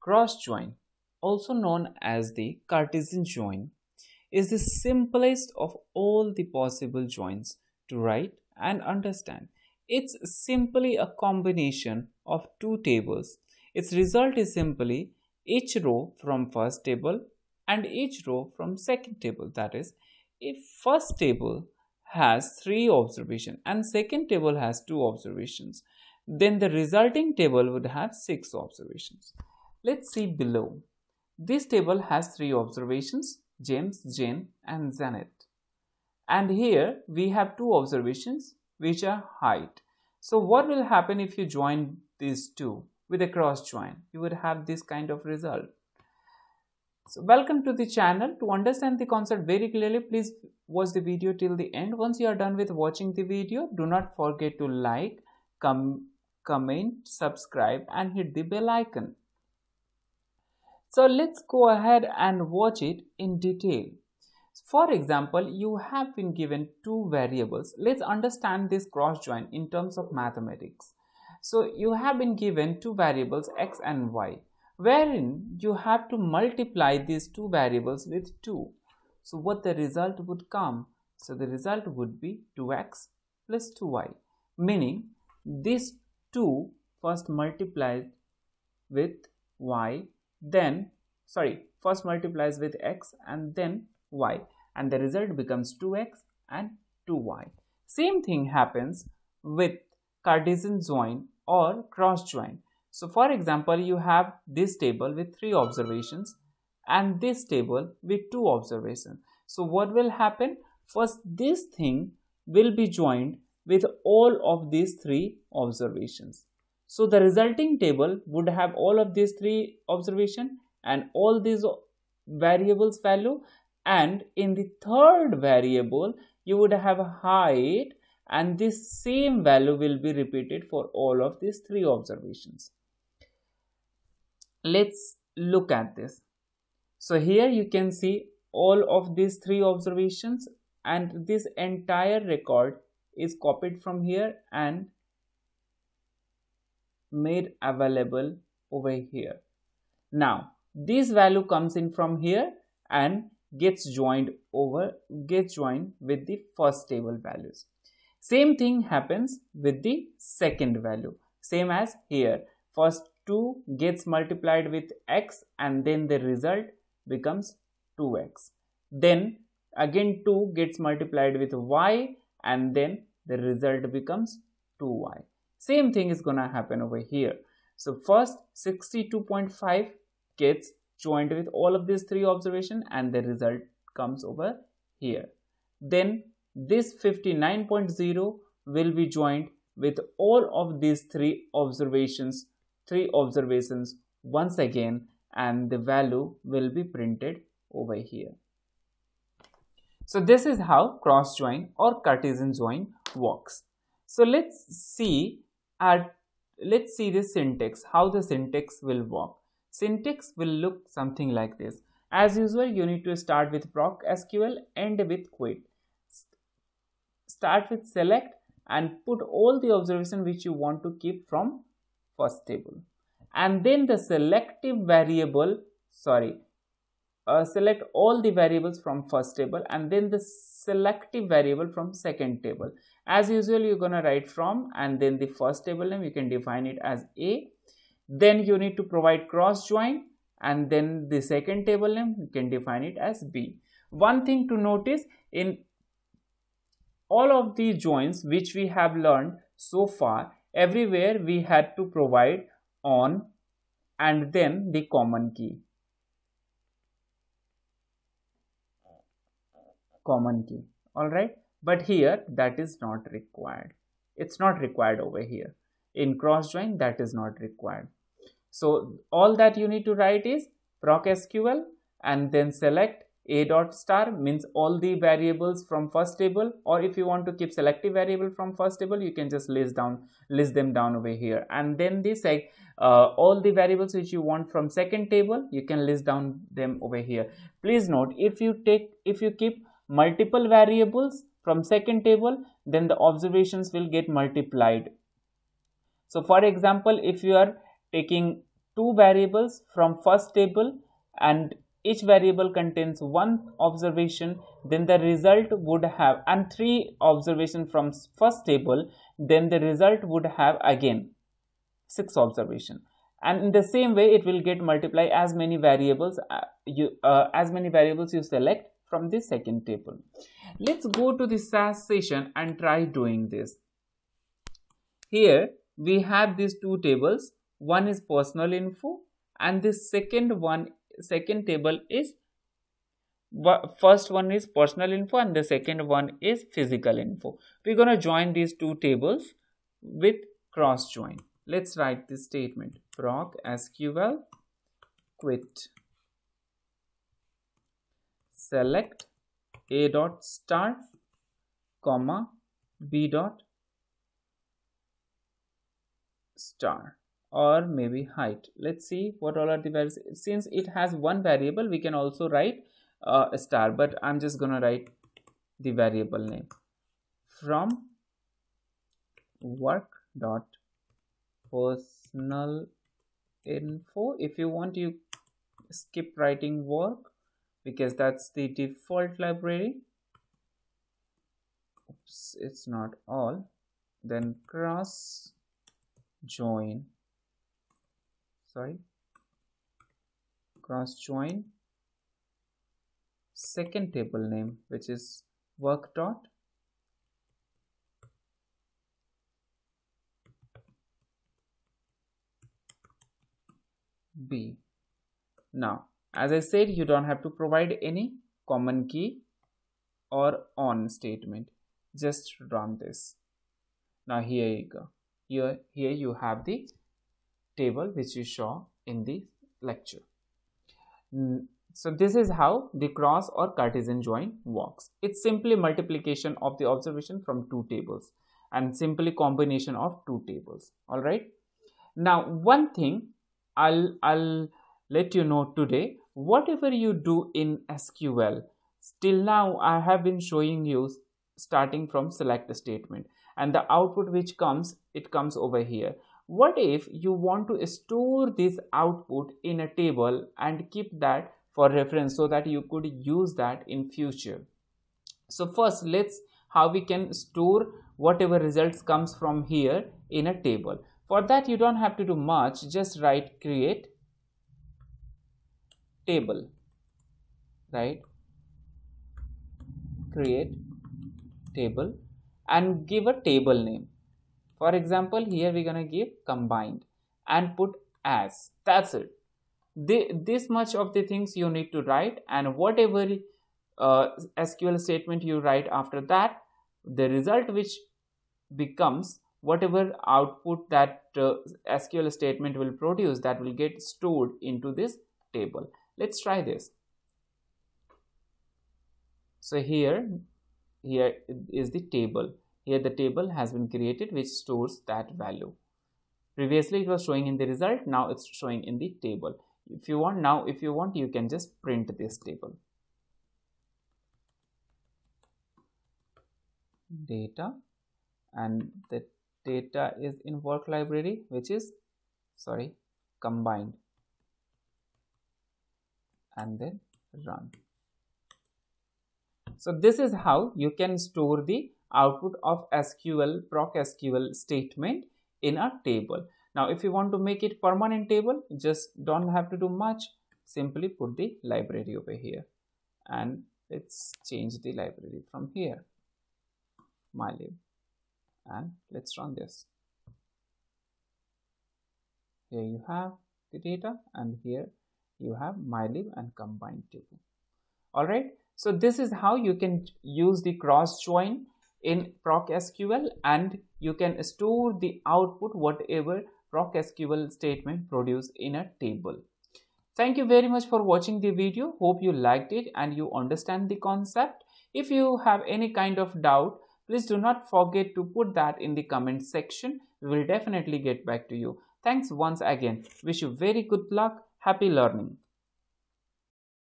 Cross join, also known as the Cartesian join, is the simplest of all the possible joins to write and understand. It's simply a combination of two tables. Its result is simply each row from first table and each row from second table. That is, if first table has three observations and second table has two observations, then the resulting table would have six observations. Let's see below. This table has three observations, James, Jane and Janet. And here we have two observations which are height. So what will happen if you join these two with a cross join? You would have this kind of result. So welcome to the channel. To understand the concept very clearly, please watch the video till the end. Once you are done with watching the video, do not forget to like, com comment, subscribe and hit the bell icon. So let's go ahead and watch it in detail. For example, you have been given two variables. Let's understand this cross join in terms of mathematics. So you have been given two variables x and y wherein you have to multiply these two variables with 2. So what the result would come? So the result would be 2x plus 2y meaning this 2 first multiplied with y then sorry first multiplies with x and then y and the result becomes 2x and 2y. Same thing happens with Cartesian join or cross join. So for example, you have this table with three observations and this table with two observations. So what will happen? First, this thing will be joined with all of these three observations. So the resulting table would have all of these three observation and all these variables value. And in the third variable you would have height and this same value will be repeated for all of these three observations. Let's look at this. So here you can see all of these three observations and this entire record is copied from here and made available over here now this value comes in from here and gets joined over gets joined with the first table values same thing happens with the second value same as here first 2 gets multiplied with x and then the result becomes 2x. Then again 2 gets multiplied with y and then the result becomes 2y. Same thing is gonna happen over here. So first 62.5 gets joined with all of these three observations and the result comes over here. Then this 59.0 will be joined with all of these three observations three observations once again and the value will be printed over here. So this is how cross join or Cartesian join works. So let's see at let's see the syntax how the syntax will work. Syntax will look something like this. As usual you need to start with proc SQL end with quit. Start with select and put all the observation which you want to keep from first table and then the selective variable sorry uh, select all the variables from first table and then the selective variable from second table. As usual you're going to write from and then the first table name you can define it as a. Then you need to provide cross join and then the second table name you can define it as b. One thing to notice in all of the joins which we have learned so far everywhere we had to provide on and then the common key common key all right but here that is not required. It's not required over here. In cross join that is not required. So all that you need to write is proc sql and then select a dot star means all the variables from first table or if you want to keep selective variable from first table you can just list down list them down over here. And then this uh, all the variables which you want from second table you can list down them over here. Please note if you take if you keep multiple variables from second table then the observations will get multiplied. So for example if you are taking two variables from first table and each variable contains one observation then the result would have and three observation from first table then the result would have again six observation. And in the same way it will get multiply as many variables uh, you uh, as many variables you select from the second table. Let's go to the SAS session and try doing this. Here we have these two tables. One is personal info and the second one second table is first one is personal info and the second one is physical info. We're going to join these two tables with cross join. Let's write this statement. Proc sql quit select a dot star comma b dot star or maybe height. Let's see what all are the values. Since it has one variable we can also write uh, a star but i'm just gonna write the variable name. From work dot personal info. If you want you skip writing work because that's the default library. Oops it's not all. Then cross join. Sorry. Cross join. Second table name which is work dot. B. Now as i said you don't have to provide any common key or on statement just run this now here you go here here you have the table which you saw in the lecture. So this is how the cross or Cartesian join works. It's simply multiplication of the observation from two tables and simply combination of two tables. All right. Now one thing I'll I'll let you know today whatever you do in SQL still now I have been showing you starting from select statement. And the output which comes it comes over here. What if you want to store this output in a table and keep that for reference so that you could use that in future? So first let's how we can store whatever results comes from here in a table. For that you don't have to do much just write create table right create table and give a table name for example, here we're to give combined and put as. That's it. The, this much of the things you need to write and whatever uh, SQL statement you write after that, the result which becomes whatever output that uh, SQL statement will produce that will get stored into this table. Let's try this. So here, here is the table here the table has been created which stores that value. Previously it was showing in the result, now it's showing in the table. If you want now, if you want, you can just print this table. Data and the data is in work library which is sorry combined and then run so this is how you can store the output of SQL, proc SQL statement in a table. Now, if you want to make it permanent table, just don't have to do much. Simply put the library over here and let's change the library from here, mylib and let's run this. Here you have the data and here you have mylib and combined table. Alright, so this is how you can use the cross join in proc sql and you can store the output whatever proc sql statement produced in a table. Thank you very much for watching the video. Hope you liked it and you understand the concept. If you have any kind of doubt, please do not forget to put that in the comment section. We will definitely get back to you. Thanks once again. Wish you very good luck. Happy learning.